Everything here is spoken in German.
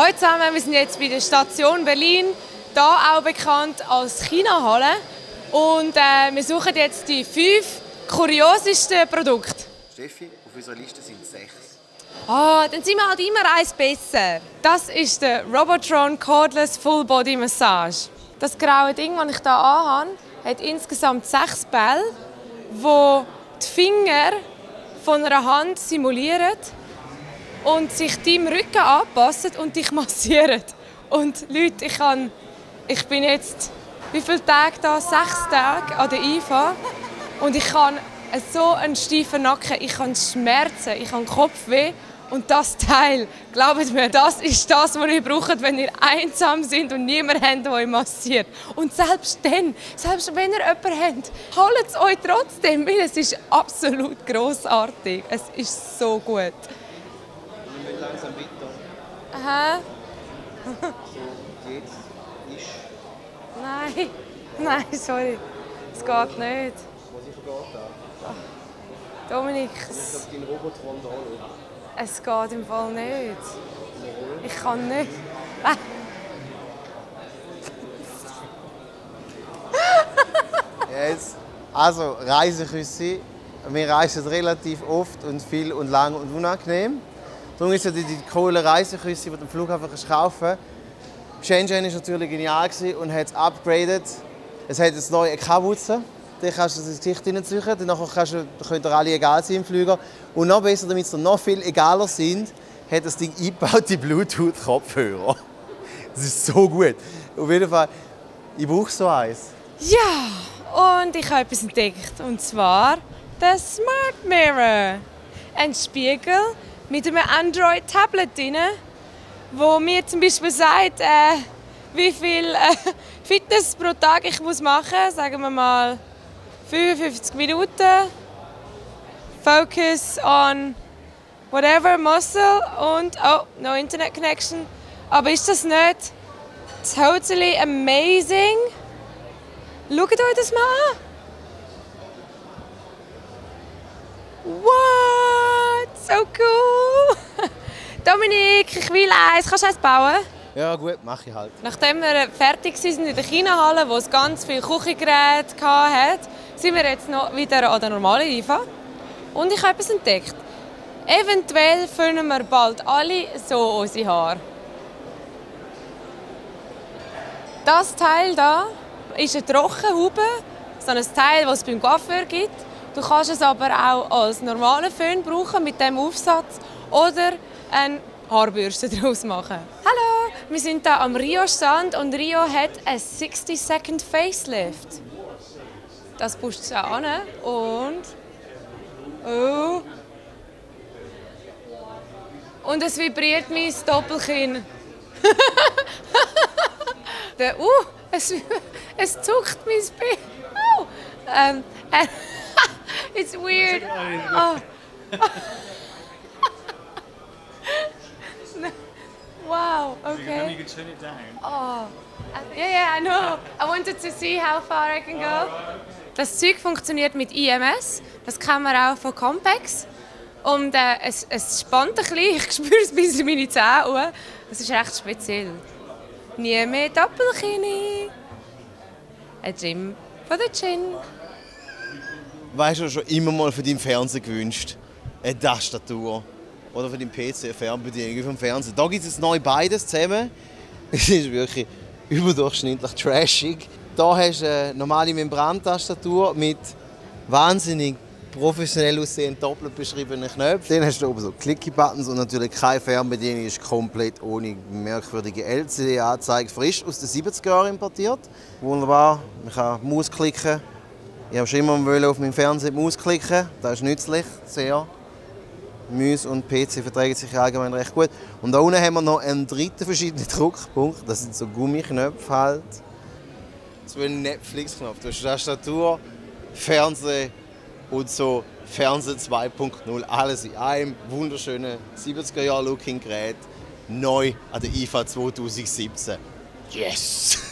Hallo zusammen, wir sind jetzt bei der Station Berlin, da auch bekannt als China-Halle. Und äh, wir suchen jetzt die fünf kuriosesten Produkte. Steffi, auf unserer Liste sind sechs. Ah, dann sind wir halt immer eins besser. Das ist der Robotron Cordless Full Body Massage. Das graue Ding, das ich hier anhabe, hat insgesamt sechs Bälle, wo die Finger von einer Hand simulieren und sich deinem Rücken anpassen und dich massieren. Und Leute, ich, kann, ich bin jetzt wie viele Tage da? Sechs Tage an der IFA und ich kann so einen steifen Nacken, ich kann Schmerzen, ich habe Kopfweh und das Teil, glaubt mir, das ist das, was ihr braucht, wenn ihr einsam sind und niemand habt, der euch massiert. Und selbst dann, selbst wenn ihr jemanden habt, holt es euch trotzdem, weil es ist absolut großartig. Es ist so gut. Langsam weiter. Aha. So, jetzt ist. Nein, nein, sorry. Es geht nicht. Wo sicher geht da? Dominik, Ich es, glaube, dein Robotron da es geht im Fall nicht. Ich kann nicht. Ah, Yes. Also, Reiseküsse. Wir reisen relativ oft und viel und lang und unangenehm. Darum ist ja die, die coolen Reiseküsse, die du am Flughafen kannst kaufen Shenzhen war natürlich genial und hat es upgraded. Es hat jetzt neue Kabutze. Die kannst du ins Gesicht hineinziehen. Dann kannst du, können dir alle egal sein im Flüger. Und noch besser, damit sie noch viel egaler sind, hat das Ding eingebaute Bluetooth-Kopfhörer. Das ist so gut. Auf jeden Fall, ich brauche so eins. Ja, und ich habe etwas entdeckt. Und zwar der Smart Mirror. Ein Spiegel mit einem Android-Tablet drin, wo mir zum Beispiel sagt, äh, wie viel äh, Fitness pro Tag ich muss machen muss. Sagen wir mal 55 Minuten. Focus on whatever muscle und oh, no Internet Connection. Aber ist das nicht totally amazing? Schaut euch das mal an. What? So cool! Dominik, ich will eins. Kannst du eins bauen? Ja gut, mache ich halt. Nachdem wir fertig waren in der China-Halle, wo es ganz viele Küchengeräte hatte, sind wir jetzt noch wieder an der normalen IFA. Und ich habe etwas entdeckt. Eventuell föhnen wir bald alle so unsere Haare. Das Teil hier ist eine Trockenhaube, so ein Teil, das es beim Coiffeur gibt. Du kannst es aber auch als normalen Föhn brauchen mit dem Aufsatz oder eine Haarbürste daraus machen. Hallo, wir sind hier am Rio-Stand und Rio hat ein 60-Second Facelift. Das pusht du an und... Oh. Und es vibriert mein Doppelkinn. Der, uh, es, es zuckt mein Bein. Oh. Ähm, äh, it's weird. Oh. wow, You okay. can turn it down. Oh. Yeah, yeah, I know. I wanted to see how far I can go. Das Zeug funktioniert mit IMS. Das kennen wir auch von Compex. Und äh, es, es spannt ein bisschen. Ich spüre es bis in meine Zähne. Das ist recht speziell. Nie mehr Doppelkinn. Ein Gym von der Chin. Weißt du, schon immer mal für deinen Fernseher gewünscht? Eine Tastatur. Oder für deinen PC eine Fernbedienung vom Fernseher. Da gibt es jetzt neu beides zusammen. Es ist wirklich überdurchschnittlich trashig. Da hast du eine normale Membrantastatur mit wahnsinnig professionell aussehenden doppelt beschriebenen Knöpfen. Dann hast du oben so Clicky-Buttons und natürlich keine Fernbedienung, ist komplett ohne merkwürdige LCD-Anzeige. Frisch aus den 70er Jahren importiert. Wunderbar, man kann Maus klicken. Ich habe immer auf meinem Fernseher die Maus klicken. Das ist nützlich, sehr. Maus und PC vertragen sich allgemein recht gut. Und da unten haben wir noch einen dritten verschiedenen Druckpunkt. Das sind so Gummiknöpfe halt. So ein Netflix-Knopf. Du hast Tastatur, Fernseher und so Fernseher 2.0. Alles in einem wunderschönen 70er-Jahr-Looking-Gerät. Neu an der IFA 2017. Yes!